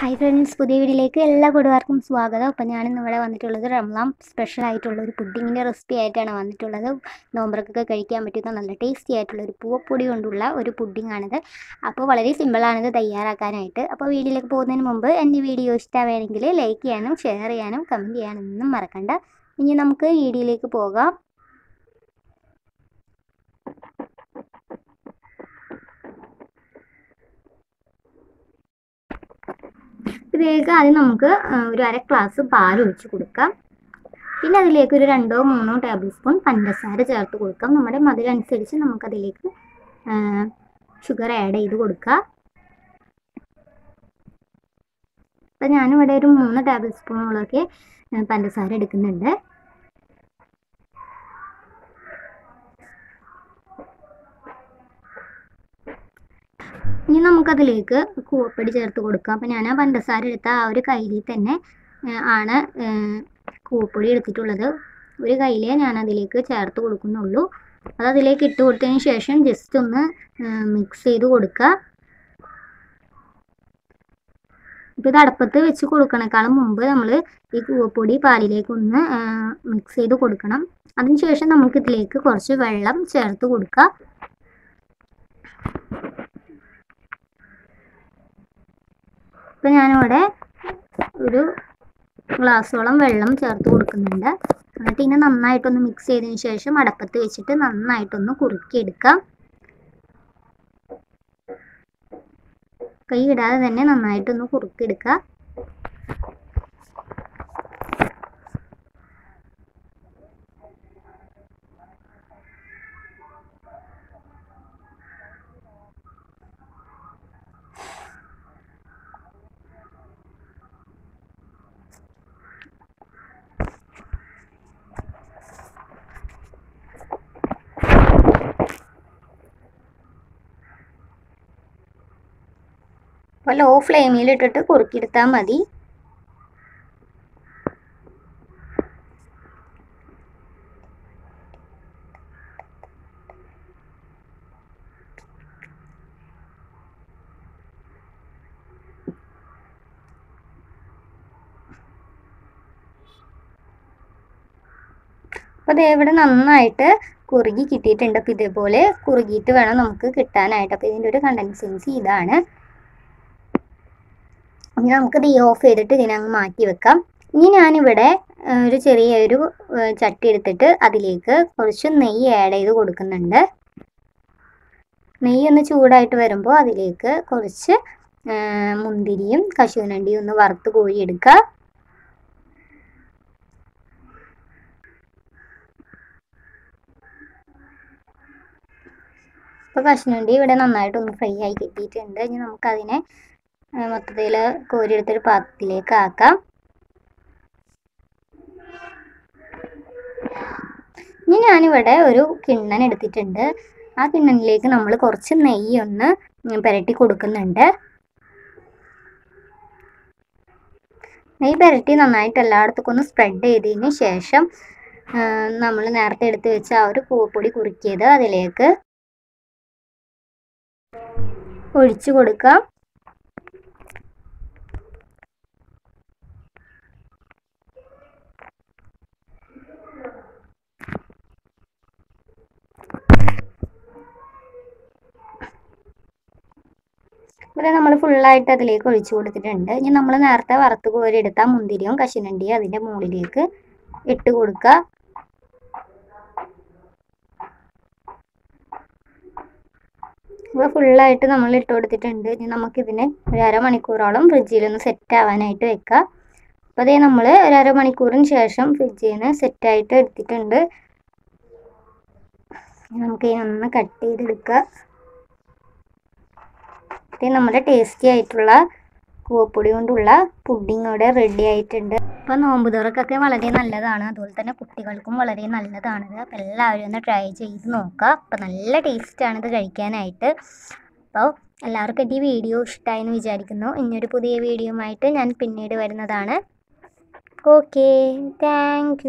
Hi friends പുതിയ വീഡിയോയിലേക്ക് എല്ലാ കൂടുകാർക്കും സ്വാഗതം. അപ്പോൾ ഞാനിന്ന് ഇവിടെ വന്നിട്ടുള്ളത് റംലാം സ്പെഷ്യൽ ആയിട്ടുള്ള ഒരു പുഡിങ്ങിന്റെ റെസിപ്പി ആയിട്ടാണ് വന്നിട്ടുള്ളത്. നോമ്പറക്കൊക്കെ കഴിക്കാൻ പറ്റുന്ന നല്ല ടേസ്റ്റി ആയിട്ടുള്ള ഒരു പൂവപ്പൊടി കൊണ്ടുള്ള ഒരു പുഡിങ്ങാണിത്. അപ്പോൾ വളരെ സിമ്പിളാണിത് തയ്യാറാക്കാനായിട്ട്. അപ്പോൾ വീഡിയോയിലേക്ക് പോകുന്നതിന് മുമ്പ് എന്റെ വീഡിയോ ഇഷ്ടമാണെങ്കിൽ ലൈക്ക് ചെയ്യാനും ഷെയർ ചെയ്യാനും കമന്റ് ചെയ്യാനൊന്നും മറക്കണ്ട. ഇനി നമുക്ക് വീഡിയോയിലേക്ക് പോകാം. ഇതിലേക്ക് ആദ്യം നമുക്ക് ഒരു അര ഗ്ലാസ് പാൽ ഒഴിച്ച് കൊടുക്കാം. പിന്നെ അതിലേക്ക് ഒരു രണ്ടോ മൂന്നോ ടേബിൾ സ്പൂൺ പഞ്ചസാര ചേർത്ത് കൊടുക്കാം. നമ്മുടെ മധുരം അനുസരിച്ച് നമുക്കതിലേക്ക് ഷുഗർ ആഡ് ചെയ്ത് കൊടുക്കാം. അപ്പം ഞാനിവിടെ ഒരു മൂന്ന് ടേബിൾ സ്പൂണുകളൊക്കെ പഞ്ചസാര എടുക്കുന്നുണ്ട്. ഇനി നമുക്കതിലേക്ക് കൂവപ്പൊടി ചേർത്ത് കൊടുക്കാം. അപ്പം ഞാൻ ആ പഞ്ചസാര എടുത്ത ആ ഒരു കയ്യിൽ തന്നെ ആണ് കൂവപ്പൊടി എടുത്തിട്ടുള്ളത്. ഒരു കയ്യിലേ ഞാൻ അതിലേക്ക് ചേർത്ത് കൊടുക്കുന്നുള്ളൂ. അത് അതിലേക്ക് ഇട്ട് കൊടുത്തതിന് ശേഷം ജസ്റ്റ് ഒന്ന് മിക്സ് ചെയ്ത് കൊടുക്കുക ഇപ്പോൾ ഇത് അടുപ്പത്ത് വെച്ച് കൊടുക്കണേക്കാളും മുമ്പ് നമ്മൾ ഈ കൂവപ്പൊടി പാലിലേക്ക് ഒന്ന് മിക്സ് ചെയ്ത് കൊടുക്കണം. അതിനുശേഷം നമുക്ക് ഇതിലേക്ക് കുറച്ച് വെള്ളം ചേർത്ത് കൊടുക്കുക ഇപ്പം ഞാനിവിടെ ഒരു ഗ്ലാസ്സോളം വെള്ളം ചേർത്ത് കൊടുക്കുന്നുണ്ട്. എന്നിട്ട് ഇനി നന്നായിട്ടൊന്ന് മിക്സ് ചെയ്തതിന് ശേഷം അടപ്പത്ത് വെച്ചിട്ട് നന്നായിട്ടൊന്ന് കുറുക്കിയെടുക്കാം. കൈ ഇടാതെ തന്നെ നന്നായിട്ടൊന്ന് കുറുക്കിയെടുക്കുക അപ്പോൾ ലോ ഫ്ലെയിമിലിട്ടിട്ട് കുറുക്കിയെടുത്താൽ മതി. അപ്പോൾ ദേ ഇവിടെ നന്നായിട്ട് കുറുകി കിട്ടിയിട്ടുണ്ട്. അപ്പോൾ ഇതേപോലെ കുറുകിയിട്ട് വേണം നമുക്ക് കിട്ടാനായിട്ട്. അപ്പോൾ ഇതിന്റെ ഒരു കണ്ടൻസൻസി ഇതാണ്. ഇനി നമുക്ക് ഈ ഓഫ് ചെയ്തിട്ട് ഇതിനെ അങ്ങ് മാറ്റി വെക്കാം. ഇനി ഞാനിവിടെ ഒരു ചെറിയൊരു ചട്ടി എടുത്തിട്ട് അതിലേക്ക് കുറച്ച് നെയ്യ് ആഡ് ചെയ്ത് കൊടുക്കുന്നുണ്ട്. നെയ്യ് ഒന്ന് ചൂടായിട്ട് വരുമ്പോൾ അതിലേക്ക് കുറച്ച് മുന്തിരിയും കശുവിനണ്ടിയും ഒന്ന് വറുത്ത് കോരിയെടുക്കുക ഇപ്പോൾ കശുവണ്ടി ഇവിടെ നന്നായിട്ടൊന്ന് ഫ്രൈ ആയി കിട്ടിയിട്ടുണ്ട്. ഇനി നമുക്കതിനെ മൊത്തത്തിൽ കോരിയെടുത്തൊരു പാത്രത്തിലേക്ക് ആക്കാം. ഇനി ഞാനിവിടെ ഒരു കിണ്ണൻ എടുത്തിട്ടുണ്ട്. ആ കിണ്ണനിലേക്ക് നമ്മൾ കുറച്ച് നെയ്യൊന്ന് പുരട്ടി കൊടുക്കുന്നുണ്ട്. നെയ്യ് പുരട്ടി നന്നായിട്ട് എല്ലായിടത്തേക്കും ഒന്ന് സ്പ്രെഡ് ചെയ്തതിന് ശേഷം നമ്മൾ നേരത്തെ എടുത്ത് വെച്ച ആ ഒരു പൂപ്പൊടി കുറുക്കിയത് അതിലേക്ക് ഒഴിച്ചു കൊടുക്കാം. ഇവിടെ നമ്മൾ ഫുള്ളായിട്ട് അതിലേക്ക് ഒഴിച്ചു കൊടുത്തിട്ടുണ്ട്. ഇനി നമ്മൾ നേരത്തെ വറുത്ത് കോരി എടുത്ത മുന്തിരിയും കശുനണ്ടിയും അതിന്റെ മുകളിലേക്ക് ഇട്ട് കൊടുക്കുക ഇപ്പോൾ ഫുള്ളായിട്ട് നമ്മൾ ഇട്ട് കൊടുത്തിട്ടുണ്ട്. ഇനി നമുക്കിതിനെ ഒരു അരമണിക്കൂറോളം ഫ്രിഡ്ജിൽ ഒന്ന് സെറ്റ് ആവാനായിട്ട് വെക്കുക അപ്പോൾ അതേ നമ്മൾ ഒരു അരമണിക്കൂറിന് ശേഷം ഫ്രിഡ്ജിൽ നിന്ന് സെറ്റായിട്ട് എടുത്തിട്ടുണ്ട്. നമുക്ക് ഇതിനൊന്ന് കട്ട് ചെയ്തെടുക്കുക ഇത് നമ്മുടെ ടേസ്റ്റി ആയിട്ടുള്ള കൂവപ്പൊടി കൊണ്ടുള്ള പുഡിംഗ് ഇവിടെ റെഡി ആയിട്ടുണ്ട്. അപ്പോൾ നോമ്പ് തുറക്കൊക്കെ വളരെ നല്ലതാണ്. അതുപോലെ തന്നെ കുട്ടികൾക്കും വളരെ നല്ലതാണിത് അപ്പോൾ എല്ലാവരും ഒന്ന് ട്രൈ ചെയ്ത് നോക്കുക. അപ്പോൾ നല്ല ടേസ്റ്റാണ് ഇത് കഴിക്കാനായിട്ട്. അപ്പോൾ എല്ലാവർക്കും എന്റെ ഈ വീഡിയോ ഇഷ്ടമായി എന്ന് വിചാരിക്കുന്നു. ഇനിയൊരു പുതിയ വീഡിയോയുമായിട്ട് ഞാൻ പിന്നീട് വരുന്നതാണ്. Okay thank